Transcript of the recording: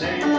same.